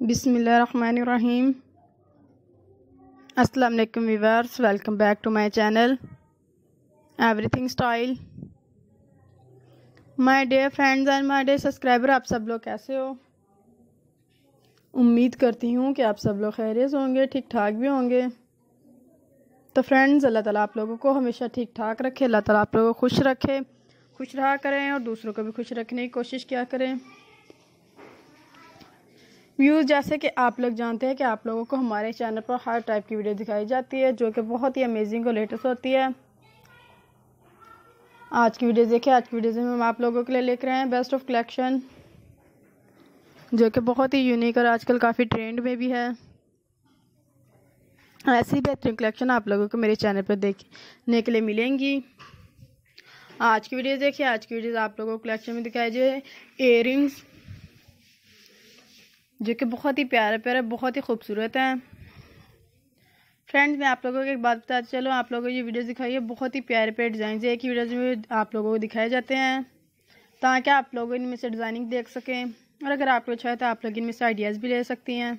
बिसमीम अस्सलाम वालेकुम viewers welcome back to my channel. Everything style. My dear friends and my dear subscriber, आप सब लोग कैसे हो? उम्मीद करती हूँ कि आप सब लोग खैरियत होंगे ठीक ठाक भी होंगे। तो फ्रेंड्स, अल्लाह ताला आप लोगों को हमेशा ठीक ठाक रखे, अल्लाह ताला आप लोगों को खुश रखे। खुश रहा करें और दूसरों को भी खुश रखने की कोशिश किया करें। व्यूज़ जैसे कि आप लोग जानते हैं कि आप लोगों को हमारे चैनल पर हर टाइप की वीडियो दिखाई जाती है, जो कि बहुत ही अमेजिंग और लेटेस्ट होती है। आज की वीडियो देखिए, आज की वीडियो में हम आप लोगों के लिए लेकर आए हैं बेस्ट ऑफ़ कलेक्शन जो कि बहुत ही यूनिक और आजकल काफ़ी ट्रेंड में भी है। ऐसी बेहतरीन कलेक्शन आप लोगों को मेरे चैनल पर देखने के लिए मिलेंगी। आज की वीडियो देखिए, आज की वीडियो आप लोगों को कलेक्शन में दिखाई जाए इयर जो कि बहुत ही प्यारे प्यारे, बहुत ही खूबसूरत हैं। फ्रेंड्स मैं आप लोगों को एक बात बताती चलो, आप लोगों को ये वीडियो दिखाई है बहुत ही प्यारे प्यारे डिज़ाइन है। एक ही वीडियो में आप लोगों को दिखाए जाते हैं, ताकि आप लोग इनमें से डिज़ाइनिंग देख सकें। और अगर आप लोग चाहे तो आप लोग इनमें से आइडियाज़ भी ले सकती हैं।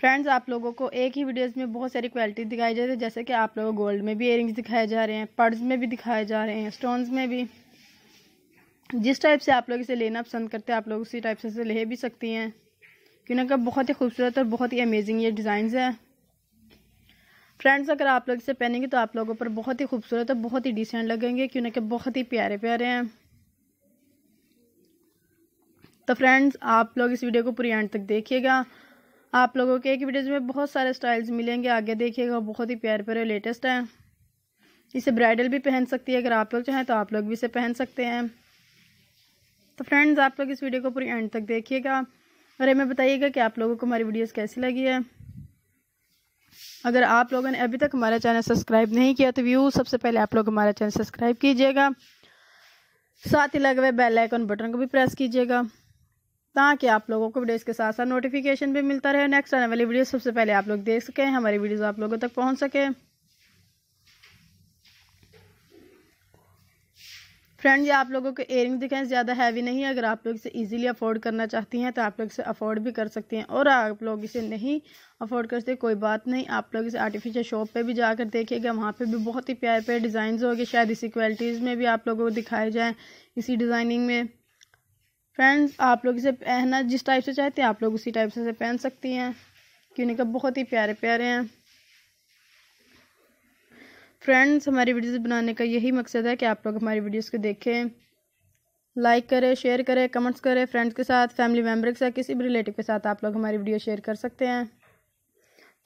फ्रेंड्स आप लोगों को एक ही वीडियोज़ में बहुत सारी क्वालिटी दिखाई जाती है, जैसे कि आप लोगों को गोल्ड में भी इयरिंग्स दिखाए जा रहे हैं पर्स में भी दिखाए जा रहे हैं स्टोन्स में भी। जिस टाइप से आप लोग इसे लेना पसंद करते हैं, आप लोग उसी टाइप से इसे ले भी सकती हैं। क्योंकि बहुत ही खूबसूरत और बहुत ही अमेजिंग ये डिज़ाइन है। फ्रेंड्स अगर आप लोग इसे पहनेंगे तो आप लोगों पर बहुत ही खूबसूरत और बहुत ही डिसेंट लगेंगे, क्योंकि बहुत ही प्यारे प्यारे हैं। तो फ्रेंड्स आप लोग इस वीडियो को पूरी एंड तक देखिएगा। आप लोगों के एक वीडियोज़ में बहुत सारे स्टाइल्स मिलेंगे, आगे देखिएगा, बहुत ही प्यारे प्यारे लेटेस्ट हैं। इसे ब्राइडल भी पहन सकती है, अगर आप लोग चाहें तो आप लोग भी इसे पहन सकते हैं। तो फ्रेंड्स आप लोग इस वीडियो को पूरी एंड तक देखिएगा। और हमें बताइएगा कि आप लोगों को हमारी वीडियोस कैसी लगी है। अगर आप लोगों ने अभी तक हमारा चैनल सब्सक्राइब नहीं किया तो व्यू सबसे पहले आप लोग हमारा चैनल सब्सक्राइब कीजिएगा। साथ ही लगे हुए बेल आइकन बटन को भी प्रेस कीजिएगा, ताकि आप लोगों को वीडियोस के साथ साथ नोटिफिकेशन भी मिलता रहे। नेक्स्ट आने वाली वीडियो सबसे पहले आप लोग देख सकें, हमारी वीडियोस आप लोगों तक पहुँच सके। फ्रेंड्स ये आप लोगों को एयरिंग दिखाएँ, ज़्यादा हैवी नहीं है। अगर आप लोग इसे इजीली अफोर्ड करना चाहती हैं तो आप लोग इसे अफोर्ड भी कर सकती हैं। और आप लोग इसे नहीं अफोर्ड कर सकते, कोई बात नहीं। आप लोग इसे आर्टिफिशियल शॉप पे भी जाकर देखिएगा। वहाँ पे भी बहुत ही प्यारे प्यारे डिज़ाइन होंगे। शायद इसी क्वालिटीज़ में भी आप लोगों को दिखाए जाएँ, इसी डिज़ाइनिंग में। फ्रेंड्स आप लोग इसे पहनना जिस टाइप से चाहते हैं, आप लोग उसी टाइप से पहन सकती हैं। क्योंकि बहुत ही प्यारे प्यारे हैं। फ्रेंड्स हमारी वीडियोस बनाने का यही मकसद है कि आप लोग हमारी वीडियोस को देखें लाइक करें शेयर करें कमेंट्स करें फ्रेंड्स के साथ फैमिली मेंबर के साथ किसी भी रिलेटिव के साथ आप लोग हमारी वीडियो शेयर कर सकते हैं।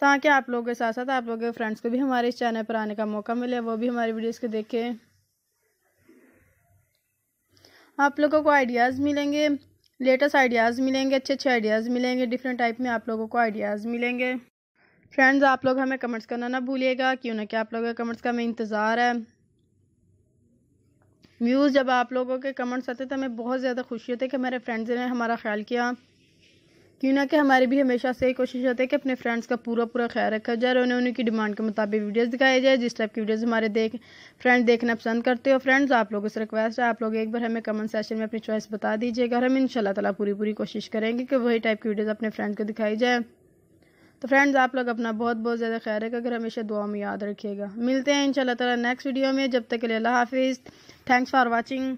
ताकि आप लोगों के साथ साथ आप लोगों के फ्रेंड्स को भी हमारे इस चैनल पर आने का मौका मिले, वो भी हमारी वीडियोज़ को देखें। आप लोगों को आइडियाज़ मिलेंगे लेटेस्ट आइडियाज़ मिलेंगे अच्छे अच्छे आइडियाज़ मिलेंगे डिफरेंट टाइप में आप लोगों को आइडियाज़ मिलेंगे। फ्रेंड्स आप लोग हमें कमेंट्स करना ना भूलिएगा, क्यों ना कि आप लोगों के कमेंट्स का हमें इंतज़ार है। व्यूज़ जब आप लोगों के कमेंट्स आते तो हमें बहुत ज़्यादा खुशी होती है कि हमारे फ्रेंड्स ने हमारा ख्याल किया। क्यों ना कि हमारी भी हमेशा से ही कोशिश होती है कि अपने फ्रेंड्स का पूरा पूरा ख्याल रखा जाए और उन्हें, उनकी डिमांड के मुताबिक वीडियोस दिखाई जाए, जिस टाइप की वीडियोस हमारे देख फ्रेंड्स देखना पसंद करते हो। फ्रेंड्स आप लोगों से रिक्वेस्ट है, आप लोग एक बार हमें कमेंट सेशन में अपनी चॉइस बता दीजिएगा हम इन ताला पूरी पूरी कोशिश करेंगे कि वही टाइप की वीडियोज़ अपने फ्रेंड्स को दिखाई जाए। तो फ्रेंड्स आप लोग अपना बहुत बहुत ज़्यादा ख्याल रखें अगर हमेशा दुआ में याद रखिएगा। मिलते हैं इन ताला नेक्स्ट वीडियो में, जब तक के लिए अल्लाह हाफिज़। Thanks for watching